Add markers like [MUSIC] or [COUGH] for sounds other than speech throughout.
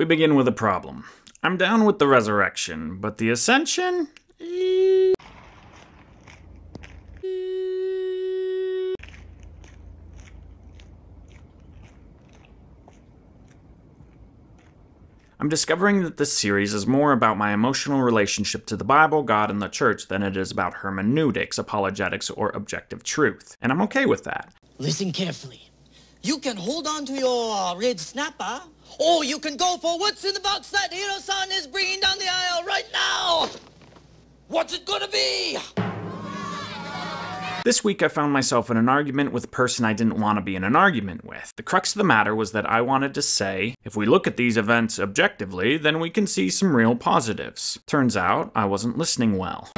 We begin with a problem. I'm down with the resurrection, but the ascension? I'm discovering that this series is more about my emotional relationship to the Bible, God, and the church than it is about hermeneutics, apologetics, or objective truth. And I'm okay with that. Listen carefully. You can hold on to your uh, red snapper, or you can go for what's in the box that Hiro-san is bringing down the aisle right now. What's it gonna be? This week I found myself in an argument with a person I didn't want to be in an argument with. The crux of the matter was that I wanted to say, if we look at these events objectively, then we can see some real positives. Turns out, I wasn't listening well.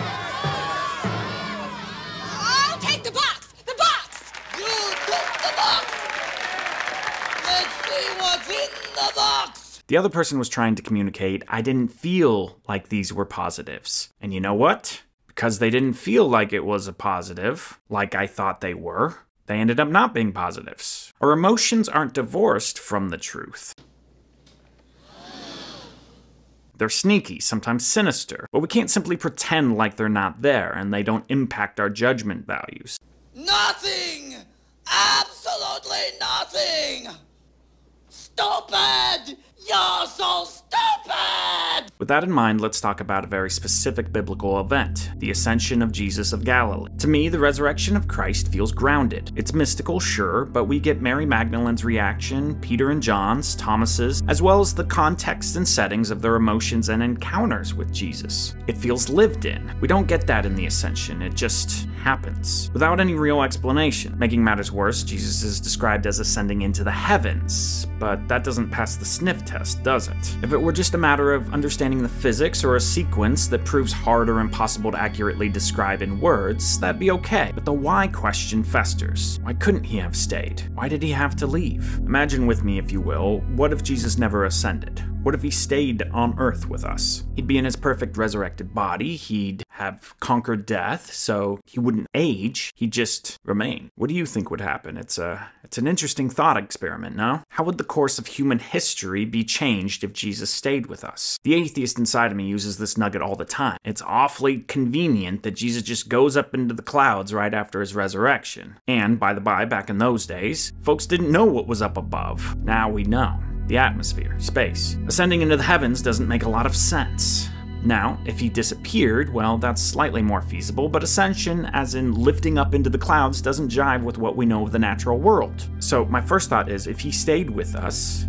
The box. The other person was trying to communicate, I didn't feel like these were positives. And you know what? Because they didn't feel like it was a positive, like I thought they were, they ended up not being positives. Our emotions aren't divorced from the truth. They're sneaky, sometimes sinister, but we can't simply pretend like they're not there and they don't impact our judgment values. Nothing. Absolutely nothing. Stupid. You're so stupid. With that in mind, let's talk about a very specific biblical event the ascension of Jesus of Galilee. To me, the resurrection of Christ feels grounded. It's mystical, sure, but we get Mary Magdalene's reaction, Peter and John's, Thomas's, as well as the context and settings of their emotions and encounters with Jesus. It feels lived in. We don't get that in the ascension, it just happens, without any real explanation. Making matters worse, Jesus is described as ascending into the heavens, but that doesn't pass the sniff test, does it? If it were just a matter of understanding the physics or a sequence that proves hard or impossible to accurately describe in words, that'd be okay. But the why question festers. Why couldn't he have stayed? Why did he have to leave? Imagine with me, if you will, what if Jesus never ascended? What if he stayed on Earth with us? He'd be in his perfect resurrected body, he'd have conquered death, so he wouldn't age, he'd just remain. What do you think would happen? It's a it's an interesting thought experiment, no? How would the course of human history be changed if Jesus stayed with us? The atheist inside of me uses this nugget all the time. It's awfully convenient that Jesus just goes up into the clouds right after his resurrection. And by the by, back in those days, folks didn't know what was up above. Now we know the atmosphere, space. Ascending into the heavens doesn't make a lot of sense. Now, if he disappeared, well, that's slightly more feasible, but ascension, as in lifting up into the clouds, doesn't jive with what we know of the natural world. So, my first thought is if he stayed with us,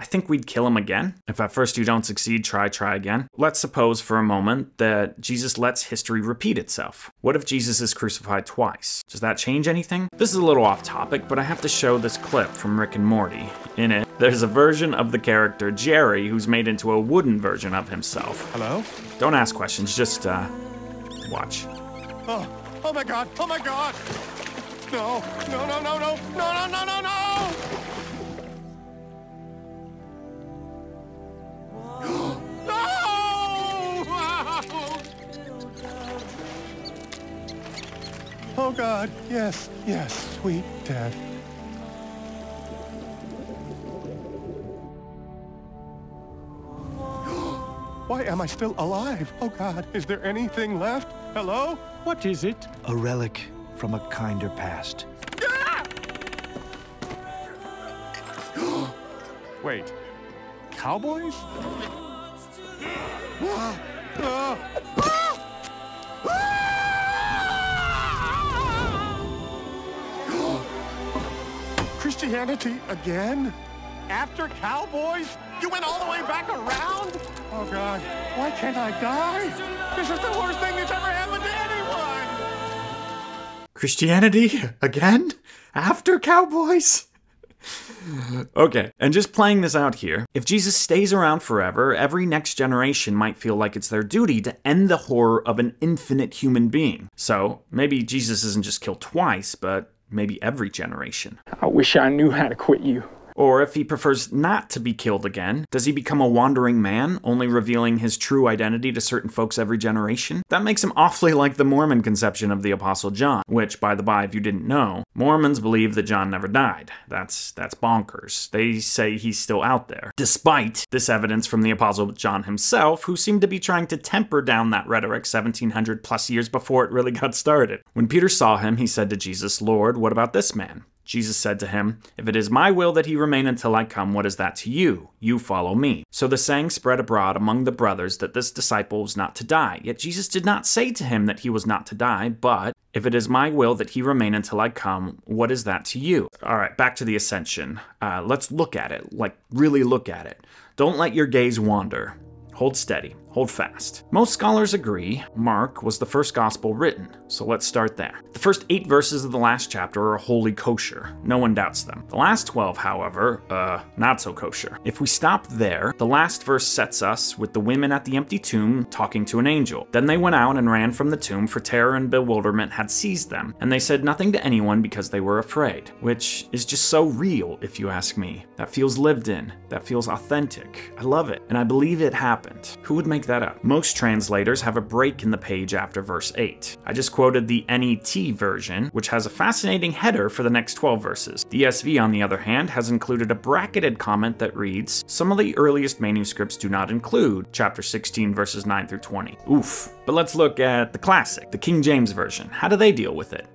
I think we'd kill him again. If at first you don't succeed, try, try again. Let's suppose for a moment that Jesus lets history repeat itself. What if Jesus is crucified twice? Does that change anything? This is a little off topic, but I have to show this clip from Rick and Morty. In it, there's a version of the character Jerry who's made into a wooden version of himself. Hello? Don't ask questions, just, uh, watch. Oh, oh my god, oh my god! No, no, no, no, no, no, no, no, no, no! Oh God, yes, yes, sweet Dad. [GASPS] Why am I still alive? Oh God, is there anything left? Hello? What is it? A relic from a kinder past. [GASPS] Wait, cowboys? [GASPS] Ah! Christianity again? After cowboys? You went all the way back around? Oh God, why can't I die? This is the worst thing that's ever happened to anyone! Christianity again? After cowboys? okay, and just playing this out here, if Jesus stays around forever, every next generation might feel like it's their duty to end the horror of an infinite human being. So maybe Jesus isn't just killed twice, but maybe every generation. I wish I knew how to quit you. Or if he prefers not to be killed again, does he become a wandering man, only revealing his true identity to certain folks every generation? That makes him [LAUGHS] awfully like the Mormon conception of the Apostle John, which, by the by, if you didn't know, Mormons believe that John never died. That's that's bonkers. They say he's still out there, despite this evidence from the Apostle John himself, who seemed to be trying to temper down that rhetoric 1700 plus years before it really got started. When Peter saw him, he said to Jesus, Lord, what about this man? Jesus said to him, If it is my will that he remain until I come, what is that to you? You follow me. So the saying spread abroad among the brothers that this disciple was not to die. Yet Jesus did not say to him that he was not to die, but, If it is my will that he remain until I come, what is that to you? All right, back to the ascension. Uh, let's look at it, like really look at it. Don't let your gaze wander. Hold steady. Hold fast. Most scholars agree Mark was the first gospel written, so let's start there. The first eight verses of the last chapter are wholly kosher. No one doubts them. The last 12, however, uh, not so kosher. If we stop there, the last verse sets us with the women at the empty tomb talking to an angel. Then they went out and ran from the tomb, for terror and bewilderment had seized them, and they said nothing to anyone because they were afraid. Which is just so real, if you ask me. That feels lived in. That feels authentic. I love it, and I believe it happened. Who would make that up? Most translators have a break in the page after verse 8. I just quoted the NET version, which has a fascinating header for the next 12 verses. The ESV, on the other hand, has included a bracketed comment that reads, Some of the earliest manuscripts do not include chapter 16, verses 9 through 20. Oof. But let's look at the classic, the King James Version. How do they deal with it?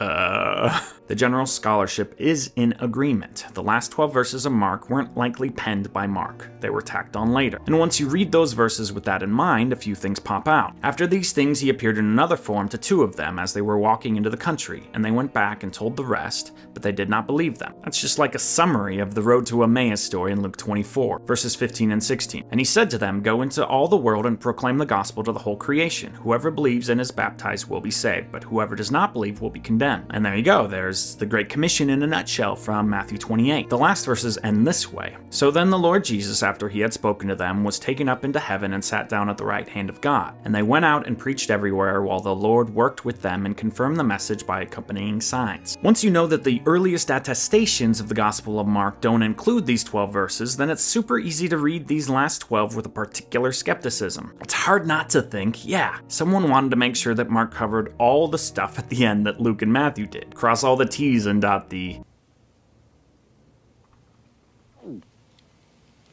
Uh. [LAUGHS] The general scholarship is in agreement. The last 12 verses of Mark weren't likely penned by Mark, they were tacked on later. And once you read those verses with that in mind, a few things pop out. After these things, he appeared in another form to two of them as they were walking into the country, and they went back and told the rest, but they did not believe them. That's just like a summary of the Road to Emmaus story in Luke 24, verses 15 and 16. And he said to them, Go into all the world and proclaim the gospel to the whole creation. Whoever believes and is baptized will be saved, but whoever does not believe will be condemned. And there you go, there's the Great Commission in a nutshell from Matthew 28. The last verses end this way. So then the Lord Jesus, after he had spoken to them, was taken up into heaven and sat down at the right hand of God. And they went out and preached everywhere while the Lord worked with them and confirmed the message by accompanying signs. Once you know that the earliest attestations of the Gospel of Mark don't include these 12 verses, then it's super easy to read these last 12 with a particular skepticism. It's hard not to think, yeah, someone wanted to make sure that Mark covered all the stuff at the end that Luke and Matthew did. Cross all the T's and dot the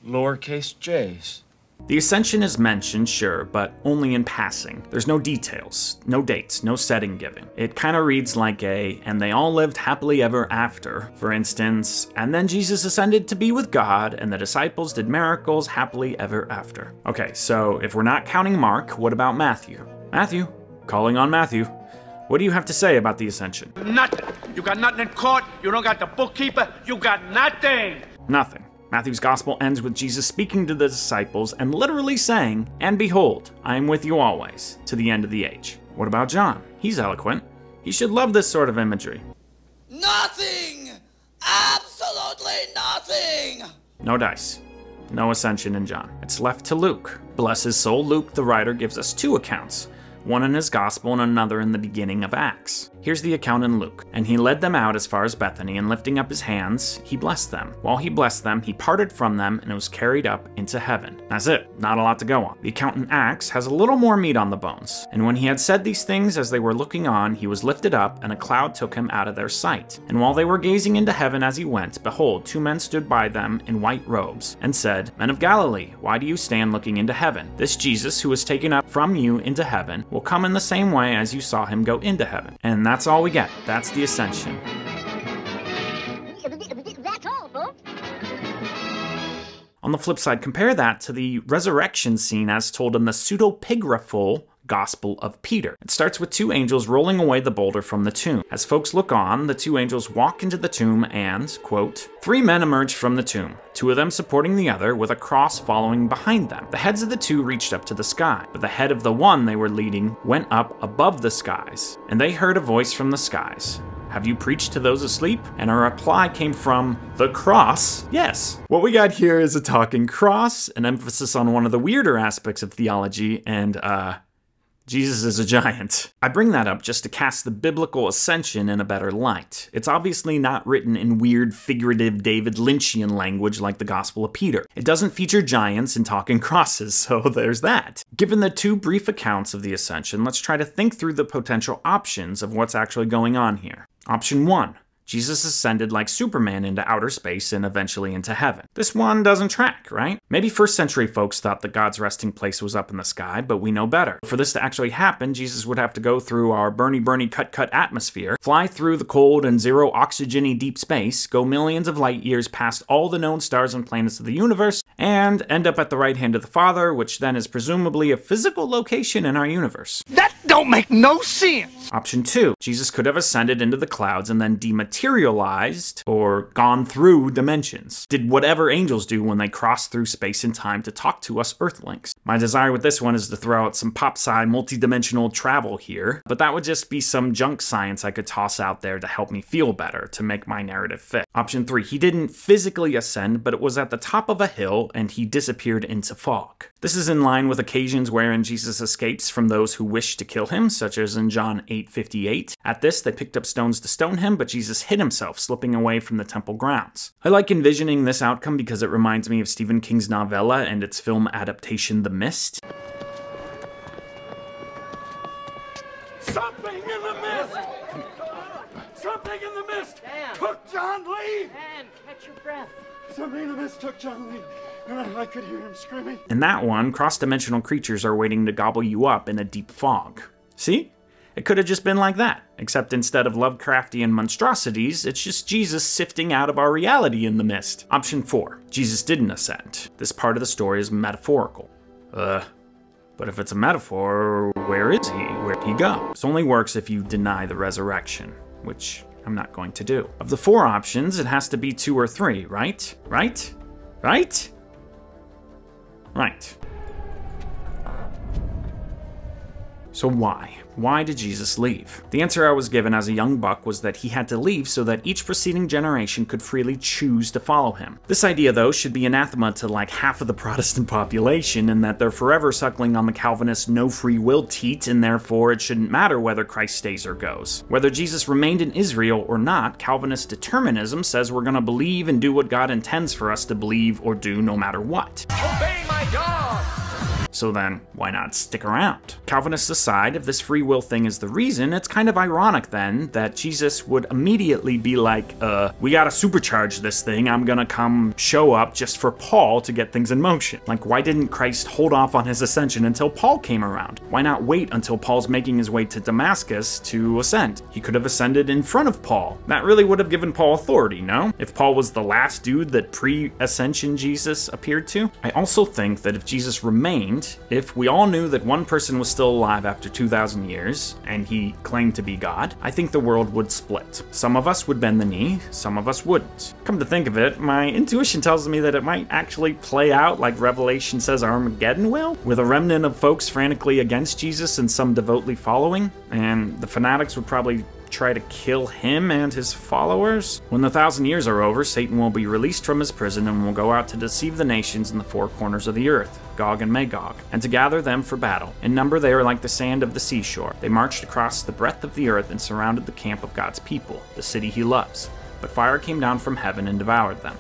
lowercase j's. The ascension is mentioned, sure, but only in passing. There's no details, no dates, no setting given. It kind of reads like a, and they all lived happily ever after, for instance, and then Jesus ascended to be with God, and the disciples did miracles happily ever after. Okay, so if we're not counting Mark, what about Matthew? Matthew, calling on Matthew. What do you have to say about the ascension? Nothing. You got nothing in court. You don't got the bookkeeper. You got nothing. Nothing. Matthew's gospel ends with Jesus speaking to the disciples and literally saying, And behold, I am with you always, to the end of the age. What about John? He's eloquent. He should love this sort of imagery. Nothing! Absolutely nothing! No dice. No ascension in John. It's left to Luke. Bless his soul, Luke, the writer, gives us two accounts one in his gospel and another in the beginning of Acts. Here's the account in Luke. And he led them out as far as Bethany, and lifting up his hands, he blessed them. While he blessed them, he parted from them and was carried up into heaven. That's it, not a lot to go on. The account in Acts has a little more meat on the bones. And when he had said these things as they were looking on, he was lifted up, and a cloud took him out of their sight. And while they were gazing into heaven as he went, behold, two men stood by them in white robes, and said, Men of Galilee, why do you stand looking into heaven? This Jesus, who was taken up from you into heaven, will come in the same way as you saw him go into heaven. And that's all we get. That's the ascension. That's all, folks. On the flip side, compare that to the resurrection scene as told in the pseudepigraphal Gospel of Peter. It starts with two angels rolling away the boulder from the tomb. As folks look on, the two angels walk into the tomb and, quote, three men emerge from the tomb, two of them supporting the other, with a cross following behind them. The heads of the two reached up to the sky, but the head of the one they were leading went up above the skies, and they heard a voice from the skies. Have you preached to those asleep? And a reply came from the cross. Yes. What we got here is a talking cross, an emphasis on one of the weirder aspects of theology, and, uh, Jesus is a giant. I bring that up just to cast the biblical ascension in a better light. It's obviously not written in weird, figurative David Lynchian language like the Gospel of Peter. It doesn't feature giants and talking crosses, [LAUGHS] so there's that. Given the two brief accounts of the ascension, let's try to think through the potential options of what's actually going on here. Option 1 Jesus ascended like Superman into outer space and eventually into heaven. This one doesn't track, right? Maybe first century folks thought that God's resting place was up in the sky, but we know better. For this to actually happen, Jesus would have to go through our Bernie Bernie cut cut atmosphere, fly through the cold and zero oxygeny deep space, go millions of light years past all the known stars and planets of the universe, and end up at the right hand of the Father, which then is presumably a physical location in our universe. That don't make no sense! Option 2. Jesus could have ascended into the clouds and then dematerialized or gone through dimensions. Did whatever angels do when they cross through space and time to talk to us Earthlings. My desire with this one is to throw out some pop sci multidimensional travel here, but that would just be some junk science I could toss out there to help me feel better, to make my narrative fit. Option 3. He didn't physically ascend, but it was at the top of a hill and he disappeared into fog. This is in line with occasions wherein Jesus escapes from those who wish to kill him, such as in John 8:58. At this, they picked up stones to stone him, but Jesus hid himself, slipping away from the temple grounds. I like envisioning this outcome because it reminds me of Stephen King's novella and its film adaptation The Mist. Something in the mist! Something in the mist! Took John Lee! Dan, catch your breath. Something in the mist took John Lee, and I, could hear him screaming. In that one, cross dimensional creatures are waiting to gobble you up in a deep fog. See? It could have just been like that, except instead of Lovecraftian monstrosities, it's just Jesus sifting out of our reality in the mist. Option 4 Jesus didn't ascend. This part of the story is metaphorical. Uh, but if it's a metaphor, where is he? Where'd he go? This only works if you deny the resurrection, which I'm not going to do. Of the four options, it has to be two or three, right? Right? Right? Right. So why? Why did Jesus leave? The answer I was given as a young buck was that he had to leave so that each preceding generation could freely choose to follow him. This idea, though, should be anathema to like half of the [LAUGHS] Protestant population in that they're forever suckling on the Calvinist no free will teat, and therefore it shouldn't matter whether Christ stays or goes. Whether Jesus remained in Israel or not, Calvinist determinism says we're gonna believe and do what God intends for us to believe or do no matter what. God! So then, why not stick around? Calvinists aside, if this free will thing is the reason, it's kind of ironic then that Jesus would immediately be like, uh, we gotta supercharge this thing, I'm gonna come show up just for Paul to get things in motion. Like, why didn't Christ hold off on his ascension until Paul came around? Why not wait until Paul's making his way to Damascus to ascend? He could have ascended in front of Paul. That really would have given Paul authority, no? If Paul was the last dude that pre ascension Jesus appeared to? I also think that if Jesus remained, if we all knew that one person was still alive after 2,000 years, and he claimed to be God, I think the world would split. Some of us would bend the knee, some of us wouldn't. Come to think of it, my intuition tells me that it might actually play out like Revelation says Armageddon will, with a remnant of folks frantically against Jesus and some devoutly following, and the fanatics would probably try to kill him and his followers? When the thousand years are over, Satan will be released from his prison and will go out to deceive the nations in the four corners of the earth, Gog and Magog, and to gather them for battle. In number, they are like the sand of the seashore. They marched across the breadth of the earth and surrounded the camp of God's people, the city he loves. But fire came down from heaven and devoured them.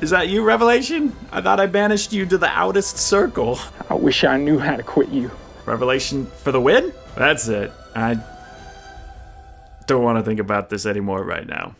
Is that you, Revelation? I thought I banished you to the outest circle. I wish I knew how to quit you. Revelation for the win? That's it. I don't want to think about this anymore right now.